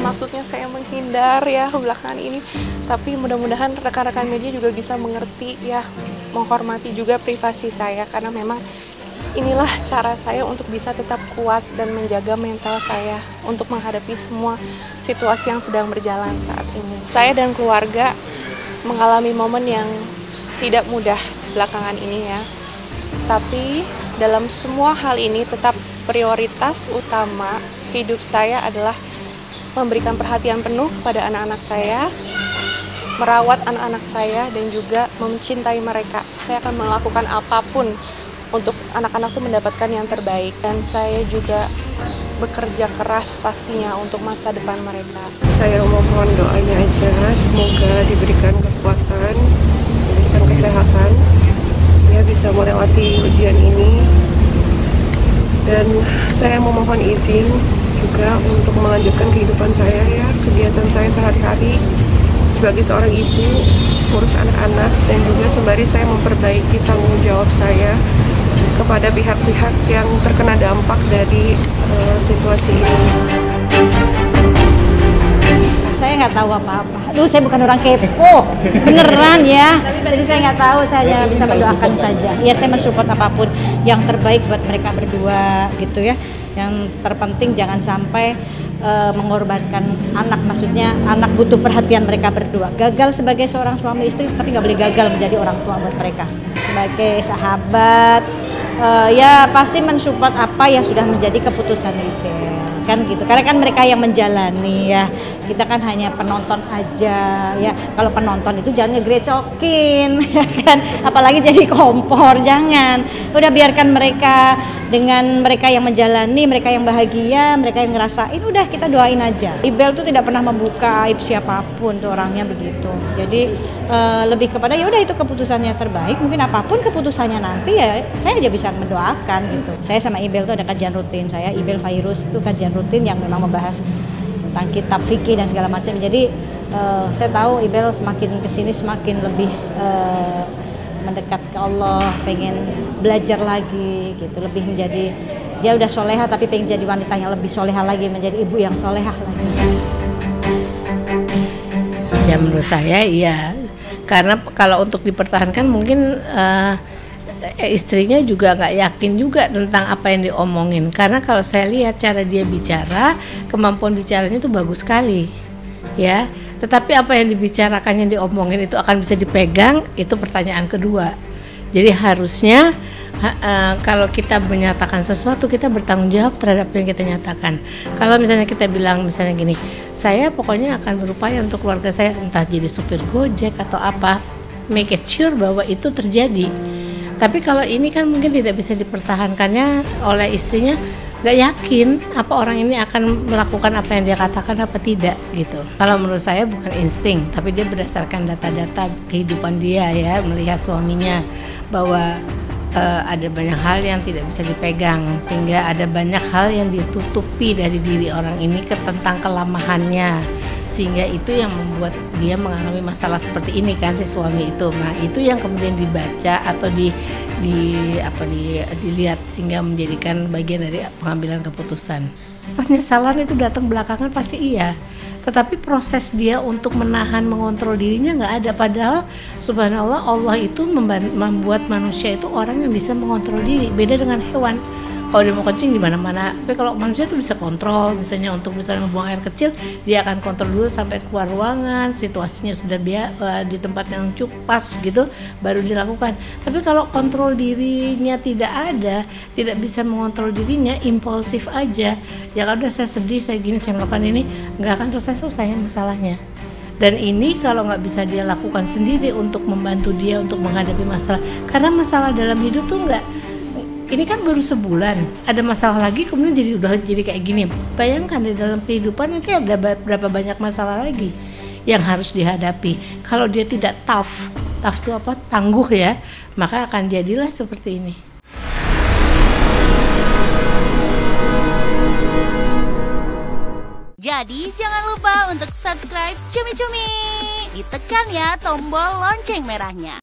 maksudnya saya menghindar ya belakangan ini tapi mudah-mudahan rekan-rekan media juga bisa mengerti ya menghormati juga privasi saya karena memang inilah cara saya untuk bisa tetap kuat dan menjaga mental saya untuk menghadapi semua situasi yang sedang berjalan saat ini. Saya dan keluarga mengalami momen yang tidak mudah belakangan ini ya. Tapi dalam semua hal ini tetap prioritas utama hidup saya adalah memberikan perhatian penuh kepada anak-anak saya, merawat anak-anak saya dan juga mencintai mereka. Saya akan melakukan apa pun untuk anak-anak itu mendapatkan yang terbaik dan saya juga bekerja keras pastinya untuk masa depan mereka. Saya mohon doanya aja semoga diberikan kekuatan, diberikan kesehatan, ya bisa melewati ujian ini. Dan saya memohon izin juga untuk melanjutkan kehidupan saya ya, kegiatan saya sehari-hari sebagai seorang ibu, urus anak-anak dan juga sembari saya memperbaiki tanggung jawab saya kepada pihak-pihak yang terkena dampak dari uh, situasi ini. Saya nggak tahu apa-apa. Aduh, saya bukan orang kepo, beneran ya. Jadi saya nggak tahu, saya hanya bisa mendoakan saja. Ya, saya mensupport apa pun yang terbaik buat mereka berdua, gitu ya. Yang terpenting jangan sampai uh, mengorbankan anak. Maksudnya anak butuh perhatian mereka berdua. Gagal sebagai seorang suami istri tapi nggak boleh gagal menjadi orang tua buat mereka. Sebagai sahabat uh, ya pasti mensupport apa yang sudah menjadi keputusan Ibel kan gitu. Karena kan mereka yang menjalani ya kita kan hanya penonton aja ya kalau penonton itu jangan ngegrecokin ya kan apalagi jadi kompor jangan udah biarkan mereka dengan mereka yang menjalani, mereka yang bahagia, mereka yang ngerasain, udah kita doain aja. Ibel tuh tidak pernah membuka aib siapa pun tuh orangnya begitu. Jadi uh, lebih kepada ya udah itu keputusannya terbaik. Mungkin apa pun keputusannya nanti ya saya aja bisa mendoakan gitu. Saya sama Ibel tuh ada kajian rutin. Saya Ibel Virus itu kajian rutin yang memang membahas tentang kitab fikih dan segala macam. Jadi uh, saya tahu Ibel semakin ke sini semakin lebih uh, mendekat ke Allah, pengen belajar lagi gitu, lebih menjadi dia udah soleha tapi pengen jadi wanita yang lebih soleha lagi, menjadi ibu yang soleha lagi. Ya menurut saya iya, karena kalau untuk dipertahankan mungkin uh, istrinya juga nggak yakin juga tentang apa yang diomongin. Karena kalau saya lihat cara dia bicara kemampuan bicaranya itu bagus sekali. Ya tetapi apa yang dibicarakan yang diomongin itu akan bisa dipegang itu pertanyaan kedua. Jadi harusnya uh, kalau kita menyatakan sesuatu kita bertanggung jawab terhadap yang kita nyatakan. Kalau misalnya kita bilang misalnya gini saya pokoknya akan berupaya untuk keluarga saya entah jadi supir gojek atau apa make it sure bahwa itu terjadi tapi kalau ini kan mungkin tidak bisa dipertahankannya oleh istrinya gak yakin apa orang ini akan melakukan apa yang dia katakan apa tidak gitu. Kalau menurut saya bukan insting, tapi dia berdasarkan data-data kehidupan dia ya melihat suaminya bahwa uh, ada banyak hal yang tidak bisa dipegang sehingga ada banyak hal yang ditutupi dari diri orang ini tentang kelamahannya sehingga itu yang membuat dia mengalami masalah seperti ini kan si suami itu. Nah itu yang kemudian dibaca atau di di apa di dilihat sehingga menjadikan bagian dari pengambilan keputusan. Pas nyesalan itu datang belakangan pasti iya. Tetapi proses dia untuk menahan mengontrol dirinya nggak ada. Padahal subhanallah Allah itu membuat manusia itu orang yang bisa mengontrol diri. Beda dengan hewan kalau dia mau kencing di mana-mana. Tapi kalau manusia tuh bisa kontrol misalnya untuk misalnya membuang air kecil dia akan kontrol dulu sampai keluar ruangan situasinya sudah dia uh, di tempat yang cukup pas gitu baru dilakukan. Tapi kalau kontrol dirinya tidak ada tidak bisa mengontrol dirinya impulsif aja ya kalau udah saya sedih saya gini saya melakukan ini nggak akan selesai selesai masalahnya. Dan ini kalau nggak bisa dia lakukan sendiri untuk membantu dia untuk menghadapi masalah. Karena masalah dalam hidup tuh nggak ini kan baru sebulan. Ada masalah lagi kemudian jadi udah jadi kayak gini. Bayangkan di dalam kehidupan nanti ada berapa banyak masalah lagi yang harus dihadapi. Kalau dia tidak tough tough itu apa? Tangguh ya maka akan jadilah seperti ini. Jadi jangan lupa untuk subscribe Cumi Cumi. Ditekan ya tombol lonceng merahnya.